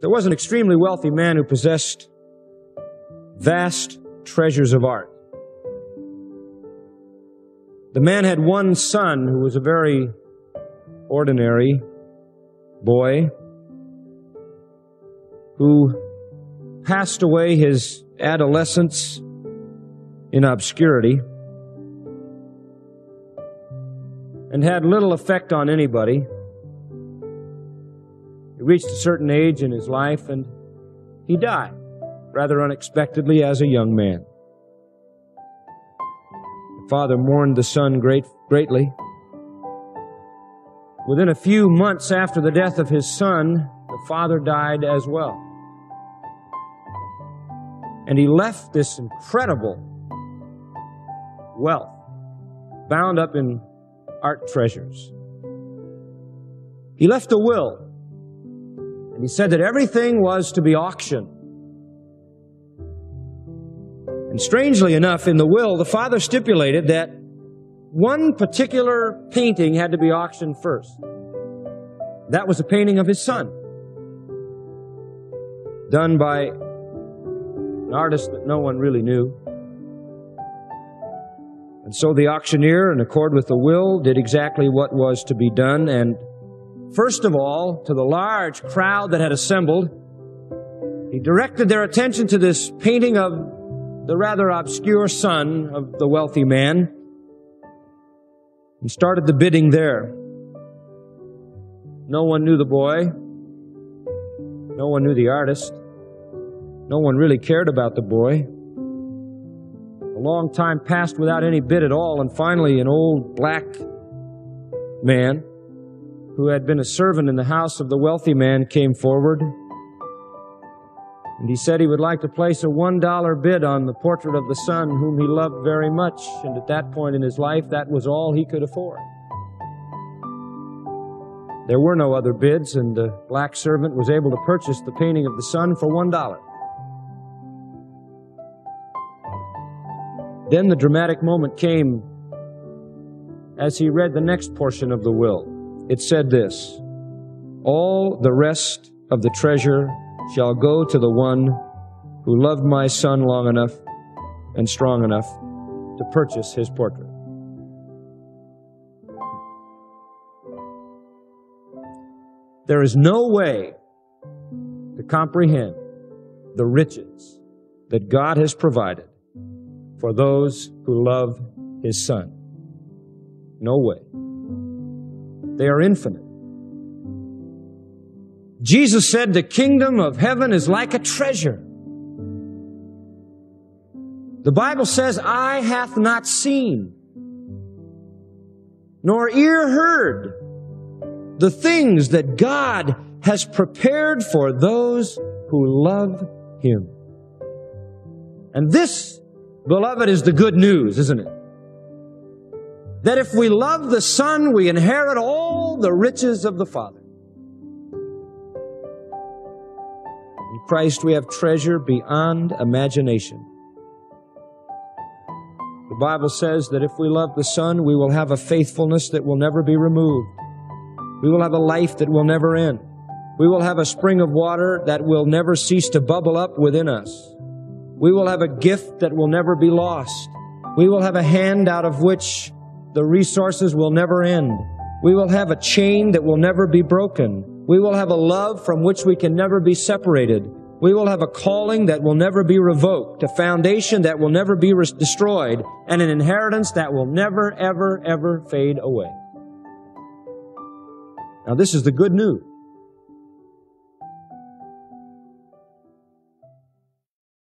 There was an extremely wealthy man who possessed vast treasures of art. The man had one son who was a very ordinary boy who passed away his adolescence in obscurity and had little effect on anybody. He reached a certain age in his life and he died rather unexpectedly as a young man. The father mourned the son great, greatly. Within a few months after the death of his son, the father died as well. And he left this incredible wealth bound up in art treasures. He left a will, and he said that everything was to be auctioned. And strangely enough, in the will, the father stipulated that one particular painting had to be auctioned first. That was a painting of his son, done by an artist that no one really knew. And so the auctioneer, in accord with the will, did exactly what was to be done. And first of all, to the large crowd that had assembled, he directed their attention to this painting of the rather obscure son of the wealthy man and started the bidding there. No one knew the boy. No one knew the artist. No one really cared about the boy. A long time passed without any bid at all, and finally, an old black man who had been a servant in the house of the wealthy man came forward. And he said he would like to place a $1 bid on the portrait of the son whom he loved very much. And at that point in his life, that was all he could afford. There were no other bids, and the black servant was able to purchase the painting of the son for $1. Then the dramatic moment came as he read the next portion of the will. It said this All the rest of the treasure shall go to the one who loved my son long enough and strong enough to purchase his portrait. There is no way to comprehend the riches that God has provided for those who love his son. No way. They are infinite. Jesus said the kingdom of heaven is like a treasure. The Bible says, eye hath not seen, nor ear heard the things that God has prepared for those who love Him. And this Beloved, is the good news, isn't it? That if we love the Son, we inherit all the riches of the Father. In Christ, we have treasure beyond imagination. The Bible says that if we love the Son, we will have a faithfulness that will never be removed. We will have a life that will never end. We will have a spring of water that will never cease to bubble up within us. We will have a gift that will never be lost. We will have a hand out of which the resources will never end. We will have a chain that will never be broken. We will have a love from which we can never be separated. We will have a calling that will never be revoked, a foundation that will never be destroyed, and an inheritance that will never, ever, ever fade away. Now, this is the good news.